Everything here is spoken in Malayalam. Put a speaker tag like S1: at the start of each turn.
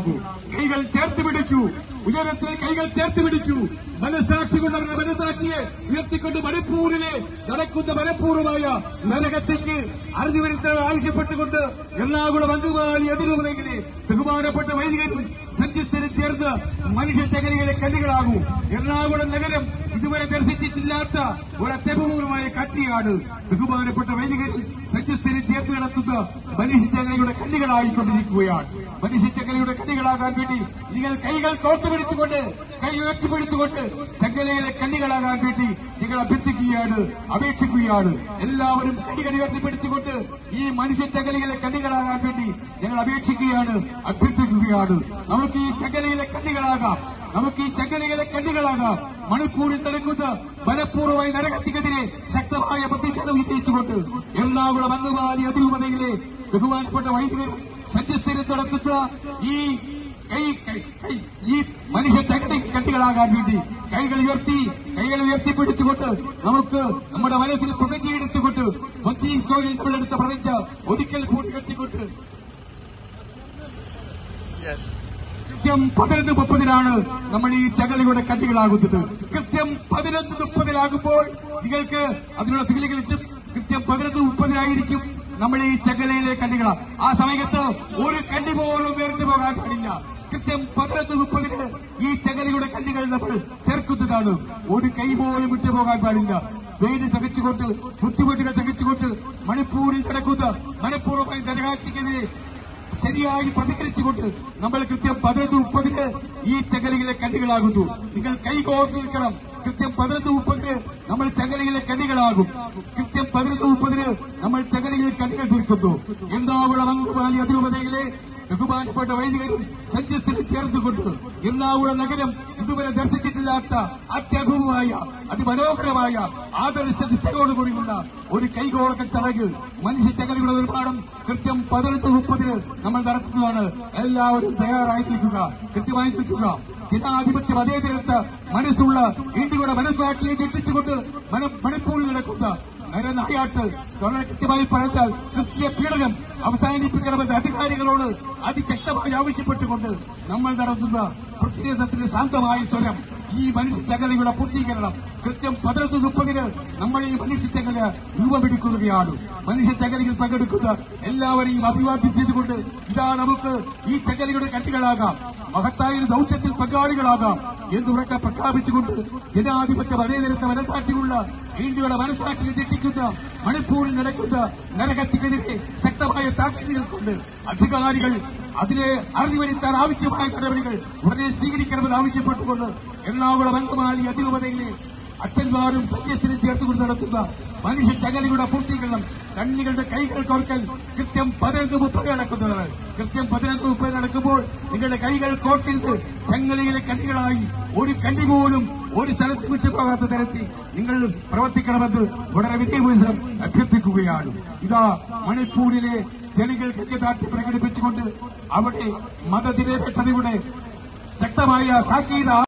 S1: കണ്ടികളാകൂ കൈകൾ ചേർത്ത് പിടിക്കൂ ഉയരത്തിൽ കൈകൾ ചേർത്ത് പിടിക്കൂ മനസാക്ഷി കൊണ്ടവരുടെ മനസാക്ഷിയെ ഉയർത്തിക്കൊണ്ട് മണിപ്പൂരിലെ നടക്കുന്ന മനഃപൂർവമായ നരകത്തേക്ക് അറിഞ്ഞു വരുത്തണം ആവശ്യപ്പെട്ടുകൊണ്ട് എറണാകുളം അംഗമാലി എതിരുവതെങ്കിലെ ബഹുമാനപ്പെട്ട വൈദികരും സഞ്ചിസ്ഥരും ചേർന്ന് മനുഷ്യ ചകലികളെ കല്ലുകളാകൂ. എറണാകുളം നഗരം ഇതുവരെ ദർശിച്ചിട്ടില്ലാത്ത ഒരത്യപൂർവമായ കക്ഷിയാണ് ബഹുമാനപ്പെട്ട വൈദികൻ സന്യസ്തരും ചേർത്ത് നടത്തുന്ന മനുഷ്യചകലയുടെ കണ്ണികളായിക്കൊണ്ടിരിക്കുകയാണ്. മനുഷ്യചകലയുടെ കണ്ണികളാകാൻ വേണ്ടി നിങ്ങൾ കൈകൾ കോർത്തു പിടിച്ചുകൊണ്ട് കൈ ഉയർത്തിപ്പിടിച്ചുകൊണ്ട് ചെങ്കലയിലെ കണ്ണികളാകാൻ വേണ്ടി നിങ്ങൾ അഭ്യർത്ഥിക്കുകയാണ് അപേക്ഷിക്കുകയാണ്. എല്ലാവരും കൈകൾ ഉയർത്തിപ്പിടിച്ചുകൊണ്ട് ഈ മനുഷ്യ ചെങ്കലയിലെ കണ്ണികളാകാൻ വേണ്ടി ഞങ്ങൾ അപേക്ഷിക്കുകയാണ് അഭ്യർത്ഥിക്കുകയാണ്. നമുക്ക് ഈ ചെങ്കലയിലെ കണ്ണികളാകാം. നമുക്ക് ഈ ചെങ്കലയിലെ കണ്ണികളാകാം. മണിപ്പൂരിൽ നടക്കുന്ന ബലപൂർവമായി നരകത്തിക്കെതിരെ ശക്തമായ പ്രതിഷേധം ഉന്നയിച്ചുകൊണ്ട് എറണാകുളം അംഗവാലി അതിരൂപതയിലെ ബഹുമാനപ്പെട്ട വൈദികരും തുടക്കത്ത് ഈ കൈ ഈ മനുഷ്യ ചകടി കെട്ടികളാകാൻ വേണ്ടി കൈകൾ ഉയർത്തി കൈകൾ ഉയർത്തിപ്പിടിച്ചുകൊണ്ട് നമുക്ക് നമ്മുടെ മനസ്സിൽ പ്രതിജ്ഞയെടുത്തുകൊണ്ട് ബുദ്ധി സ്റ്റോറിൽ നമ്മളെടുത്ത പ്രതിജ്ഞ ഒരിക്കൽ കൂടി കെട്ടിക്കൊണ്ട് കൃത്യം പതിനൊന്ന് മുപ്പതിനാണ് നമ്മൾ ഈ ചകലിയുടെ കട്ടികളാകുന്നത്. കൃത്യം പതിനൊന്ന് മുപ്പതിലാകുമ്പോൾ നിങ്ങൾക്ക് അതിനുള്ള സിഗ്നലുകൾ കൃത്യം പതിനൊന്ന് മുപ്പതിനായിരിക്കും നമ്മൾ ഈ ചെങ്കലയിലെ കണ്ണികള ആ സമയത്ത് ഒരു കണ്ണി പോലും വേറിട്ട് പോകാൻ പാടില്ല. കൃത്യം പതിനൊന്ന് മുപ്പതിന് ഈ ചെങ്കലയുടെ കണ്ണികൾ നമ്മൾ ചേർക്കുന്നതാണ് ഒരു കൈ പോലും വിട്ടു പോകാൻ പാടില്ല. വെയിൽ ചകച്ചുകൊണ്ട് ബുദ്ധിമുട്ടുകൾ ചകച്ചുകൊണ്ട് മണിപ്പൂരിൽ നടക്കുന്ന മനഃപൂർവമായി നരകാറ്റിക്കെതിരെ ശരിയായി പ്രതികരിച്ചുകൊണ്ട് നമ്മൾ കൃത്യം പതിനൊന്ന് മുപ്പതിന് ഈ ചങ്ങലയിലെ കണ്ണികളാകുന്നു നിങ്ങൾ കൈകോർത്ത് നിൽക്കണം. കൃത്യം പതിനൊന്ന് മുപ്പതിന് നമ്മൾ ചങ്ങലയിലെ കണ്ണികളാകും കൃത്യം പതിനൊന്ന് മുപ്പതിന് നമ്മൾ ചങ്ങലയിലെ കണ്ണികൾ തീർക്കുന്നു. എറണാകുളം അംഗമാലി അതിരൂപതയിലെ ബഹുമാനപ്പെട്ട വൈദികരും സഞ്ചത്തിന് ചേർത്തുകൊണ്ട് എറണാകുളം നഗരം? ഇതുവരെ ദർശിച്ചിട്ടില്ലാത്ത അത്യഭുതമായ അതിമനോഹരമായ ആദർശനിഷ്ഠയോടുകൂടിയുള്ള ഒരു കൈകോളക്കൽ ചടങ്ങ് മനുഷ്യ ചങ്ങലയുടെ നിർമ്മാണം കൃത്യം പതിനെട്ട് മുപ്പതിന് നമ്മൾ നടത്തുന്നതാണ്. എല്ലാവരും തയ്യാറായി നിൽക്കുക കൃത്യമായി നിൽക്കുക. ജനാധിപത്യ മതേതരത്ത് മനസ്സുള്ള ഇന്ത്യയുടെ മനസ്സാക്കിയെ രക്ഷിച്ചുകൊണ്ട് മണിപ്പൂരിൽ നടക്കുന്ന നരനായാട്ട് വളരെ കൃത്യമായി പറഞ്ഞാൽ ക്രിസ്തീയ പീഡനം അവസാനിപ്പിക്കണമെന്ന് അധികാരികളോട് അതിശക്തമായി ആവശ്യപ്പെട്ടുകൊണ്ട് നമ്മൾ നടത്തുന്ന പ്രതിഷേധത്തിന്റെ ശാന്തമായ സ്വരം. ഈ മനുഷ്യ ചകലയുടെ പൂർത്തീകരണം കൃത്യം പതിനൊന്ന് മുപ്പതിന് നമ്മൾ ഈ മനുഷ്യ ചകല രൂപമെടുക്കുകയാണ് മനുഷ്യ ചകലയിൽ പങ്കെടുക്കുന്ന എല്ലാവരെയും അഭിവാദ്യം ചെയ്തുകൊണ്ട് ഇതാ നമുക്ക് ഈ ചകലയുടെ കട്ടികളാകാം. മഹത്തായ ഒരു ദൌത്യത്തിൽ പങ്കാളികളാകാം എന്നുറക്കെ പ്രഖ്യാപിച്ചുകൊണ്ട് ജനാധിപത്യ വലയനിരത്തെ മനസാക്ഷിയുള്ള ഇന്ത്യയുടെ മനസാക്ഷിയെ ചിട്ടിക്കുന്ന മണിപ്പൂരിൽ നടക്കുന്ന നരകത്തിനെതിരെ ശക്തമായ താക്കീതുകൾ കൊണ്ട് അധികാരികൾ അതിനെ അറിഞ്ഞുവരുത്താൻ ആവശ്യമായ നടപടികൾ ഉടനെ സ്വീകരിക്കണമെന്ന് ആവശ്യപ്പെട്ടുകൊണ്ട് എറണാകുളം അങ്കമാലി അതിരൂപതയിലെ അച്ഛന്മാരും സന്യസ്ഥനും ചേർത്തുകൊണ്ട് നടത്തുന്ന മനുഷ്യ ചകലിയുടെ പൂർത്തീകരണം കണ്ണികളുടെ കൈകൾ കോർക്കൽ കൃത്യം പതിനൊന്ന് മുപ്പത് നടക്കുന്നതാണ്. കൃത്യം പതിനൊന്ന് മുപ്പത് നടക്കുമ്പോൾ നിങ്ങളുടെ കൈകൾ കോർത്തിരുന്ന് ചങ്ങലയിലെ കണ്ണികളായി ഒരു കണ്ണി പോലും ഒരു സ്ഥലത്ത് വിട്ടുപോകാത്ത തരത്തിൽ നിങ്ങൾ പ്രവർത്തിക്കണമെന്ന് വളരെ വിദ്യാഭ്യാസം അഭ്യർത്ഥിക്കുകയാണ്. ഇതാ മണിപ്പൂരിലെ ജനങ്ങൾ ഐക്യദാർഢ്യം പ്രകടിപ്പിച്ചുകൊണ്ട് അവിടെ മതനിരപേക്ഷതയുടെ ശക്തമായ സാങ്കേതിക